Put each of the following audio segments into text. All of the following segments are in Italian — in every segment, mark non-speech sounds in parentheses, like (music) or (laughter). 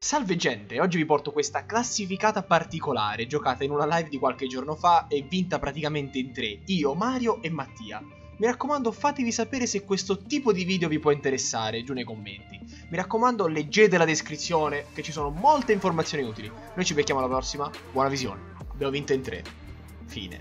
Salve gente, oggi vi porto questa classificata particolare, giocata in una live di qualche giorno fa e vinta praticamente in tre, io, Mario e Mattia. Mi raccomando fatevi sapere se questo tipo di video vi può interessare giù nei commenti. Mi raccomando leggete la descrizione che ci sono molte informazioni utili. Noi ci becchiamo alla prossima, buona visione. Abbiamo vinto in tre. Fine.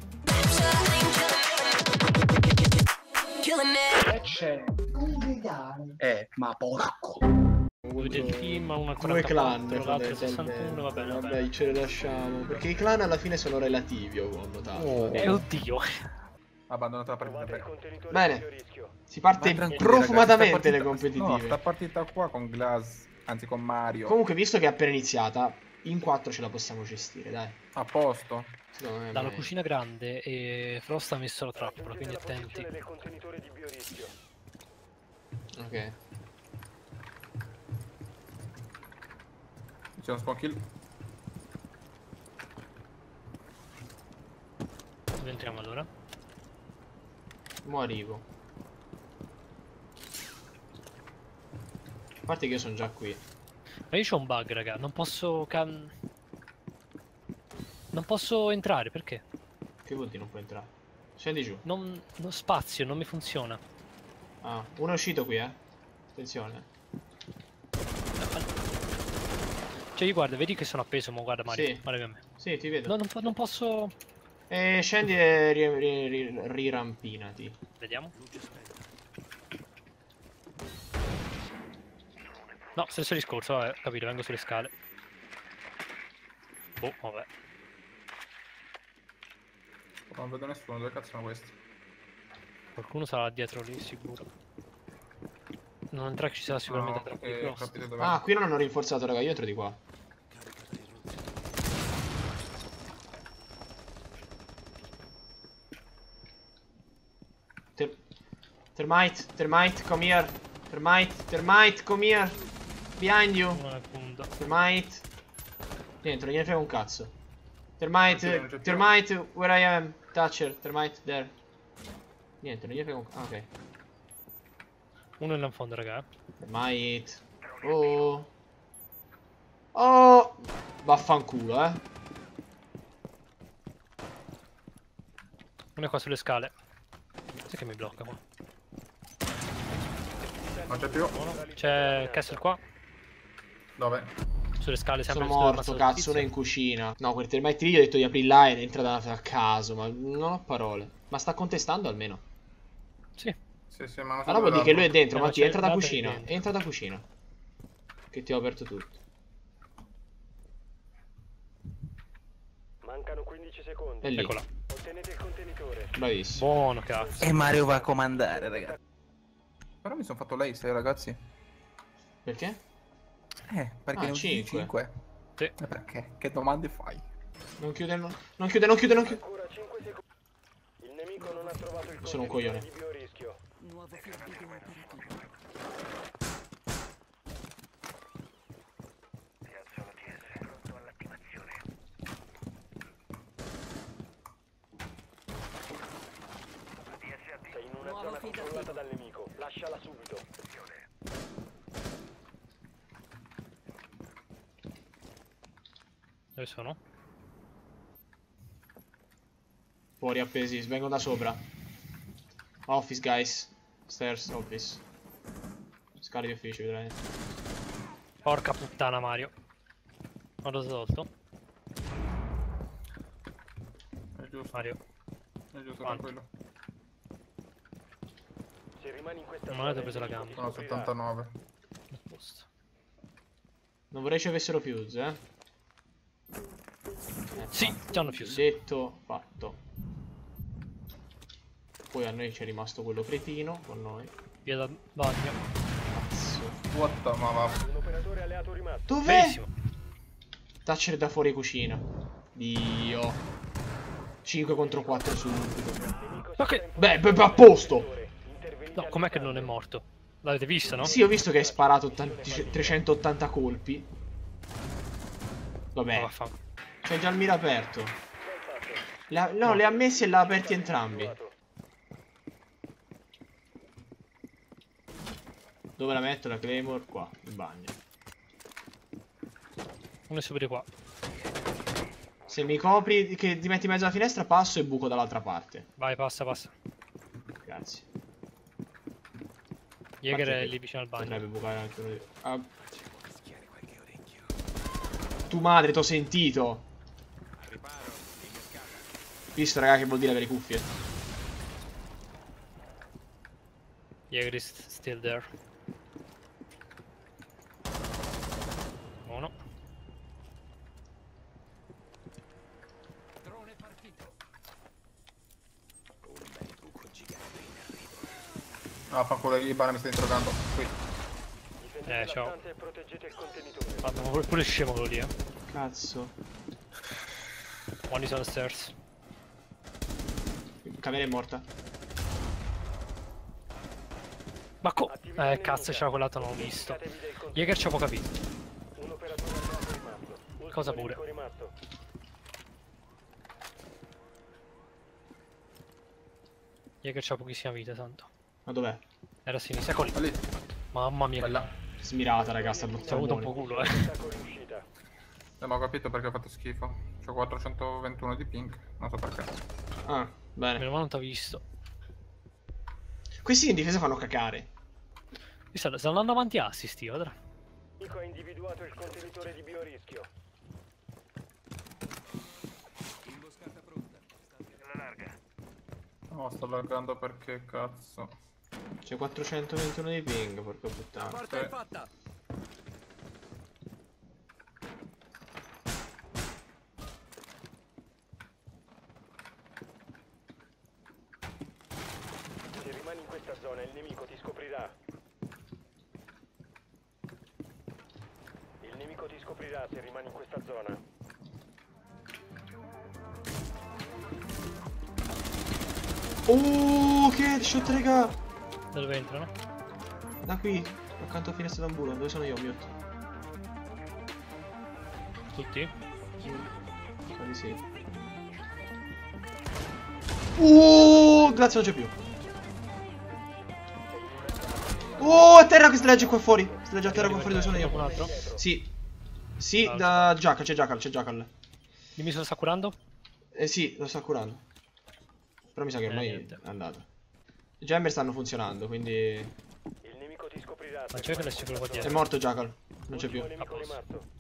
Che c'è? Un regalo. Eh, ma porco. Due del team, una Due clan 44, l'altro 61, va bene, va Vabbè, bene. ce le lasciamo. Perché i clan alla fine sono relativi, ho notato. Oh. Eh, oddio. Abbandonata la partita. per- Bene, si parte profumatamente le ragazzi, sta partita- competitive. No, sta partita qua con Glass, anzi con Mario. Comunque, visto che è appena iniziata, in quattro ce la possiamo gestire, dai. A posto. Me Dalla cucina grande e Frost ha messo la trappola, quindi attenti. Ok. C'è uno spawn kill. Dove entriamo allora? Mo' arrivo. A parte che io sono già qui. Ma io c'ho un bug, raga, non posso can... Non posso entrare, perché? Che vuol dire non puoi entrare? Scendi giù. Non... non spazio, non mi funziona. Ah, uno è uscito qui, eh. Attenzione. Cioè, io guarda, vedi che sono appeso, ma guarda Mario, Sì. guarda a me. Sì, ti vedo. No, non, non posso... E scendi e ri- ri- ri- rirampinati. Vediamo. No, stesso discorso, vabbè, capito, vengo sulle scale. Boh, vabbè. Non vedo nessuno, dove cazzo sono questi? Qualcuno sarà dietro lì, sicuro. Non andrà che ci sarà sicuramente No, capite dove Ah, qui non hanno rinforzato, raga. Io entro di qua. Ter- termite, termite, come here. Termite, termite, come here. Behind you. Termite. Dentro, gliene frega un cazzo. Non c'è- Termite, non termite, where I am. Toucher, termite, there. Niente, non gliene frega un cazzo. Ah, ok. Uno è là in fondo, raga. eh. Termite. Oh. Oh. Vaffanculo, eh. Uno è qua sulle scale. Sai che mi blocca qua? Non c'è più. C'è Castle qua. Dove? Sulle scale sempre Sono morto, cazzo, uno è in cucina. No, quel termite lì gli ho detto di aprire là ed è entrata a caso, ma non ho parole. Ma sta contestando almeno. Sì. Sì, sì, ma Allora vuol dire che lui è dentro, Eh, ma Matti, c'è entra da cucina. dentro. Entra da cucina. Che ti ho aperto tutto. Mancano 15 secondi. È lì. Eccola. Ottenete il contenitore. Bravissimo. Buono, cazzo. E Mario va a comandare, ragazzi. Però mi sono fatto l'ace, ragazzi. Perché? Eh, perché Ah, non ci cinque. 5? Sì. Eh, perché? Che domande fai? Non chiude, non, non chiude, non chiude, non chiude. Ancora 5 secondi. Il nemico non ha trovato il Sono un coglione. Nuovo fluido operativo. Sei in una Nuovo zona controllata dal nemico. Lasciala subito. Dove sono? Fuori appesi, vengono da sopra. Office, guys. Stairs, office. Scale di ufficio, vedrai. Porca puttana, Mario. Ho lo tolto. È giusto, Mario. è giusto, tranquillo. Se rimani in questa Non avete preso la gamba. Sono scoprirà. 79. A posto. Non vorrei ci avessero fuse, eh. eh Sì, ci hanno chiuso. Detto, fatto. Poi a noi c'è rimasto quello cretino con noi. Via dal bagno. Cazzo. What the ma va. Un operatore alleato rimasto. Dov'è? Thatcher da fuori cucina. Dio. 5 contro 4 subito. Ma che- Beh, beh, a posto. No, com'è che non è morto? L'avete vista, no? Sì, ho visto che hai sparato 80 380 colpi. Vabbè, vaffanculo. c'è già il mira aperto. La- no, le ha messi e l'ha aperti entrambi. Dove la metto la Claymore? Qua, in bagno. Uno è di qua. Se mi copri, che ti metti in mezzo alla finestra, passo e buco dall'altra parte. Vai, passa, passa. Grazie. Jäger è lì vicino al bagno. Potrebbe bucare anche uno di... Ah. Tu madre, t'ho sentito. Visto, raga, che vuol dire avere cuffie? Jäger is still there. Uno. Ah, fanculo, Iban mi sta interrogando. Qui. La ciao. stanza proteggete il contenitore. Guarda, ma pure, pure scemo quello lì, eh. Cazzo. One is on the stairs. Camera è morta. Ma co... Eh, cazzo, c'era quell'altro non l'ho visto. Jäger ci capito. Operatore alleato rimasto. Ultimo Cosa pure? Jäger c'ha pochissima vita, tanto. Ma dov'è? Era a sinistra, ecco lì. Mamma mia, Quella. Smirata, raga, sta ci ha avuto un po' culo, eh. Riuscita. Eh, ma ho capito perché ho fatto schifo. C'ho 421 di ping. Non so perché. Ah, bene. Meno male non t'ha visto. Questi in difesa fanno cacare. Mi sta, sta andando avanti assist, io, vedrà. Nemico ha individuato il contenitore di biorischio. No, sto laggando perché cazzo. C'è 421 di ping, porca puttana. Eh, Se rimani in questa zona il nemico ti scoprirà. Il nemico ti scoprirà se rimani in questa zona. Oh, che headshot, raga. Da dove entrano? Da qui, accanto a finestra d'ambulo. Dove sono io, mute? Tutti? Di sì. Oh, grazie, non c'è più. Oh, a terra che slegge qua fuori. Slegge a terra qua fuori dove sono io. altro? Sì. Sì, Ah, da Jackal, c'è Jackal, c'è Jackal. Dimmi se lo sta curando? Eh sì, lo sta curando. Però mi sa che Eh, ormai niente. è andato. I jammer stanno funzionando, quindi... Il nemico ti scoprirà. Ma c'è quello qua questa È dietro. zona. morto Jackal. Non c'è più.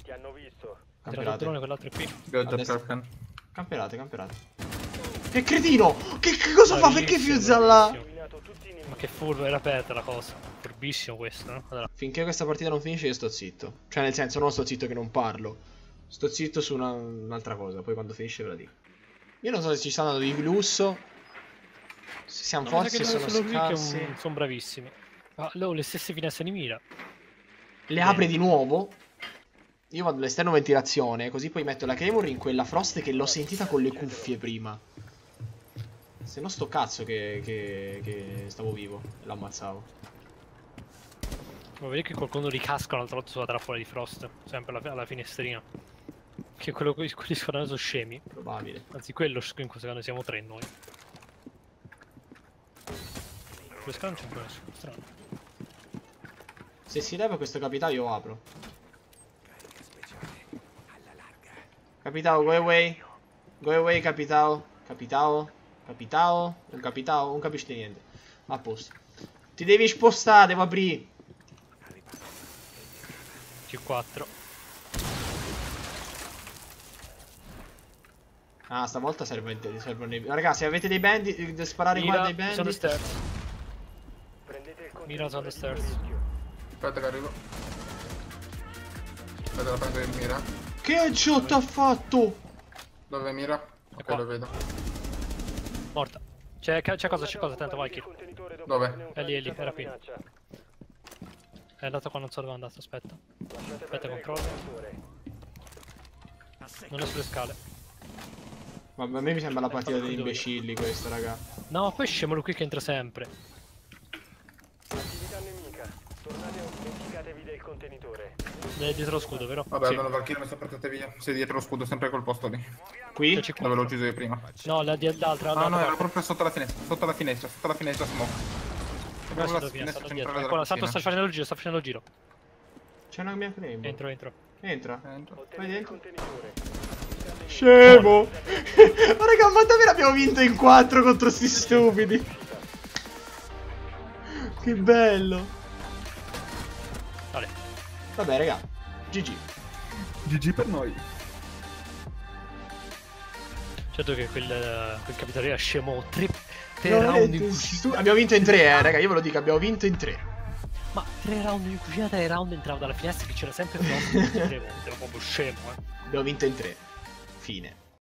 Ti hanno visto. Camperate. drone, quell'altro è qui. Good. Camperate, camperate. Che cretino! Che, che cosa fa? Perché fuse là? Ma che furbo, era aperta la cosa. Furbissimo questo, no? Allora, Finché questa partita non finisce io sto zitto. Cioè nel senso non sto zitto che non parlo. Sto zitto su una- un'altra cosa. Poi quando finisce ve la dico. Io non so se ci stanno dando di lusso. Se siamo forti, sono sono qui che scarsi. un- sono bravissimi. Ma loro le stesse finestre di mira. Le apre di nuovo. Io vado all'esterno ventilazione. Così poi metto la Claymore in quella frost che l'ho sentita con le cuffie prima. Se no sto cazzo che, che, che stavo vivo. E l'ammazzavo. Ma vedi che qualcuno ricasca un'altra volta sulla trappola di Frost. Sempre alla, alla finestrina. Che quello quelli squadroni sono scemi. Probabile. Anzi, quello in questo caso siamo tre noi. C'è più nessuno. Strano. Se si leva questo capitano io apro. Capitao, go away. Go away, capitao. Capitao. Capitao. Un capitao. Non capisci niente. A posto. Ti devi spostare, devo aprire. C4. Ah, stavolta serve, servono i... Ragazzi, se avete dei bandit, sparare qua Mira, dei sono bandit... stairs. Prendete Mira on the stairs. Aspetta che arrivo. Aspetta la prendo il mira. Che headshot ha fatto? Dove mira? Ok, qua. lo vedo. Morta. C'è, c'è cosa, c'è cosa, attento, vai Il kill. Dove? È lì, è lì, era qui. È andato qua, non so dove è andato, aspetta. Aspetta, controllo. Non è sulle scale. Vabbè, a me mi sembra la partita degli imbecilli questa, raga. No, poi scemo lui qui che entra sempre. Contenitore. È dietro lo scudo, vero? Vabbè, Sì. allora Valkyrie mi sta portate via. Sei dietro lo scudo, sempre quel posto lì. Qui? C'è Dove l'ho C4. ucciso io prima. No, la, di- l'altra, Ah, no, era proprio sotto la finestra. Sotto la finestra, sotto la finestra smoke. Proprio la sotto finestra, centrale dietro. della Ecco, la Santo sta facendo il giro, sta facendo il giro. C'è una mia frame. Entro, entro. Entra. Entro. Vai dentro. contenitore. Scemo! Ma (laughs) raga, ma davvero abbiamo vinto in 4 contro sti stupidi? Che bello! Vabbè, raga. GG. GG per noi. Certo che quel, quel capitano era scemo tre, tre No, round in eh, cucina. abbiamo vinto in 3, eh, raga. Io ve lo dico, abbiamo vinto in 3. Ma tre round in cucina, tre round entravo dalla finestra che c'era sempre Frost. (laughs) Era proprio scemo, eh. Abbiamo vinto in 3. Fine.